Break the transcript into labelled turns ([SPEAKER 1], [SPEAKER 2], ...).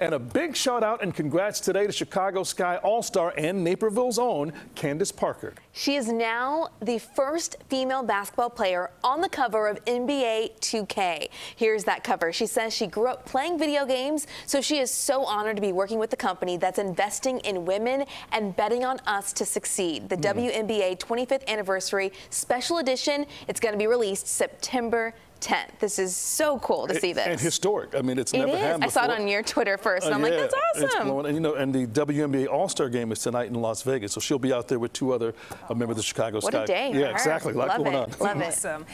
[SPEAKER 1] And a big shout out and congrats today to Chicago Sky All Star and Naperville's own Candace Parker.
[SPEAKER 2] She is now the first female basketball player on the cover of NBA 2K. Here's that cover. She says she grew up playing video games, so she is so honored to be working with the company that's investing in women and betting on us to succeed. The mm. WNBA 25th anniversary special edition, it's going to be released September 10th. This is so cool to see this.
[SPEAKER 1] And historic. I mean, it's it never is. happened
[SPEAKER 2] before. I saw it on your Twitter first, and uh, I'm yeah, like, that's
[SPEAKER 1] awesome. And you know, and the WNBA All-Star game is tonight in Las Vegas, so she'll be out there with two other uh, members of the Chicago
[SPEAKER 2] what
[SPEAKER 1] Sky.
[SPEAKER 2] What a day!
[SPEAKER 1] Yeah, exactly. A lot
[SPEAKER 2] Love
[SPEAKER 1] going
[SPEAKER 2] it.
[SPEAKER 1] on.
[SPEAKER 2] Love it. Awesome.